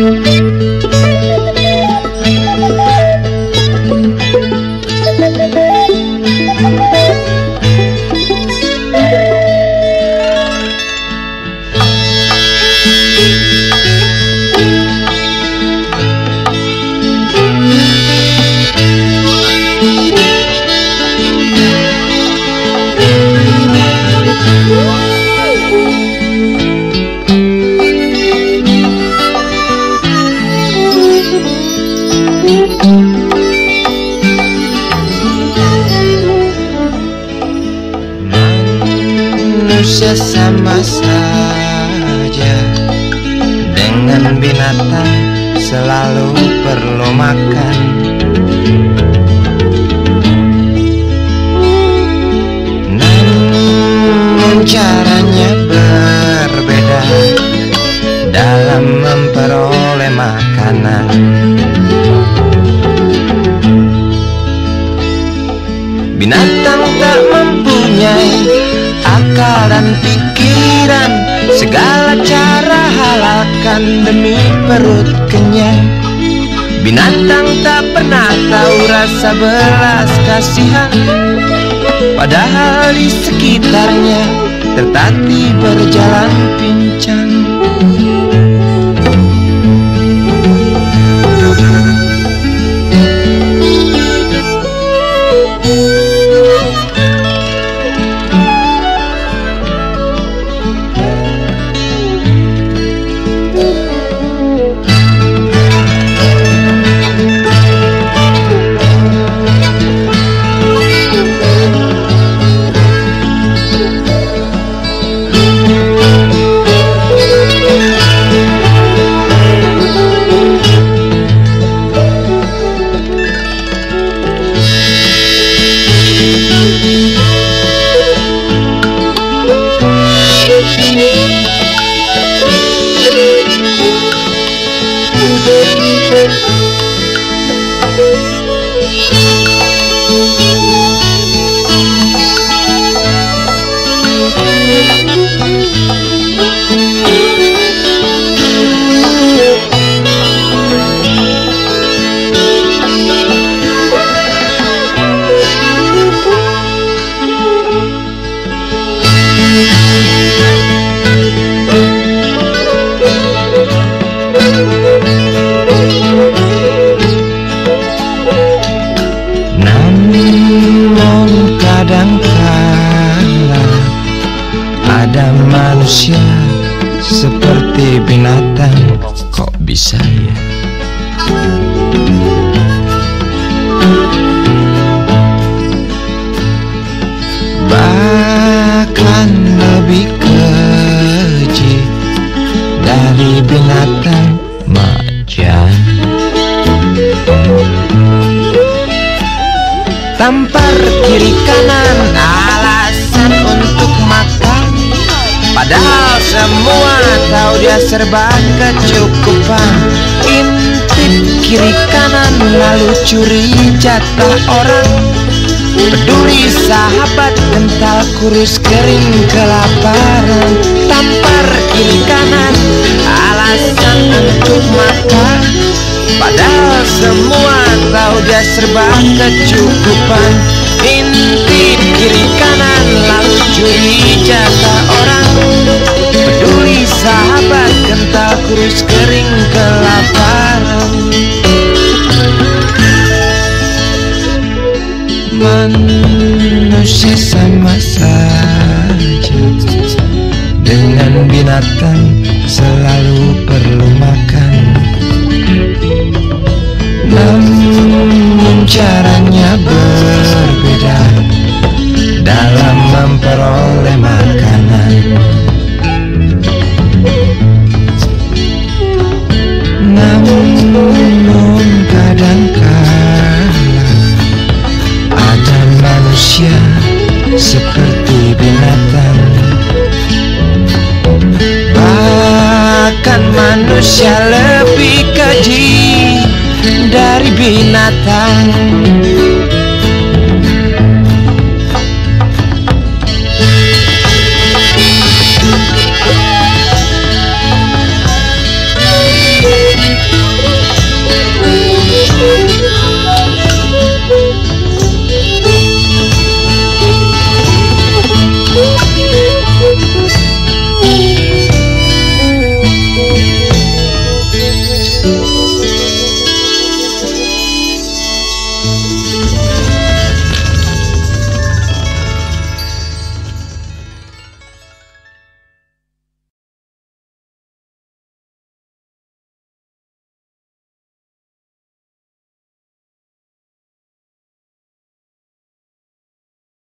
Música manusia sama saja. Dengan binatang selalu perlu makan. Namun caranya berbeda. Dalam memperoleh makanan. Binatang tak mempunyai dan pikiran. Segala cara halalkan demi perut kenyang. Binatang tak pernah tahu rasa belas kasihan. Padahal di sekitarnya tertati berjalan pincang kadangkala ada manusia seperti binatang kok bisa ya? Bahkan lebih keji dari binatang macan Tampar kiri kanan. Alasan untuk makan. Padahal semua tahu dia serba kecukupan. Intip kiri kanan lalu curi jatah orang. Peduli sahabat kental kurus kering kelaparan. Tampar kiri kanan alasan untuk makan Padahal semua tahu dia serba kecukupan. Intip kiri kanan lalu curi jatah orang. Peduli sahabat kental kurus kering kelaparan. Manusia sama saja. Dengan binatang berbeda dalam memperoleh makanan. Namun kadang kala ada manusia seperti binatang. Bahkan manusia lebih keji dari binatang.